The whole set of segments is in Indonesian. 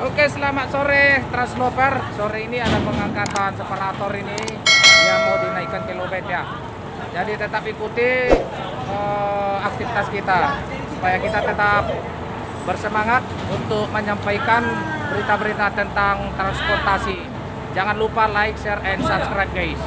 Oke, selamat sore Translover. Sore ini ada pengangkatan separator ini yang mau dinaikkan kilobet ya. Jadi tetap ikuti eh, aktivitas kita supaya kita tetap bersemangat untuk menyampaikan berita-berita tentang transportasi. Jangan lupa like, share, and subscribe guys.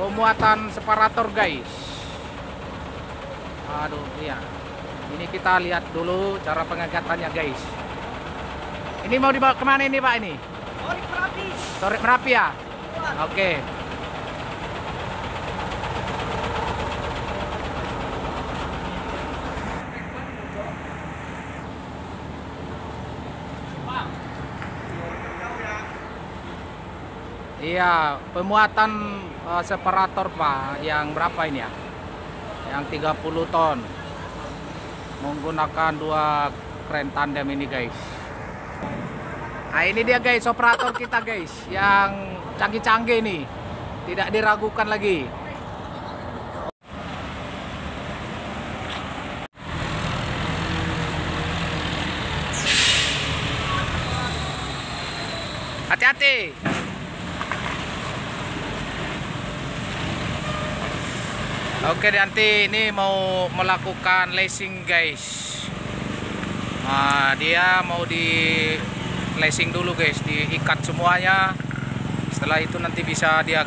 Pemuatan separator guys. Aduh, iya. Ini kita lihat dulu cara pengangkatannya guys. Ini mau dibawa ke mana ini Pak ini? Orik Merapi. Sore Merapi ya? Oke. Iya, pemuatan eh, separator Pak yang berapa ini ya? Yang 30 ton. Menggunakan dua kren tandem ini guys. Nah ini dia guys operator kita guys yang canggih-canggih nih tidak diragukan lagi. Hati-hati. Oke nanti ini mau melakukan lacing guys. Nah, dia mau di lacing dulu guys. Diikat semuanya. Setelah itu nanti bisa dia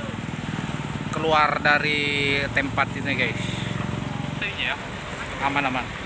keluar dari tempat ini guys. Aman-aman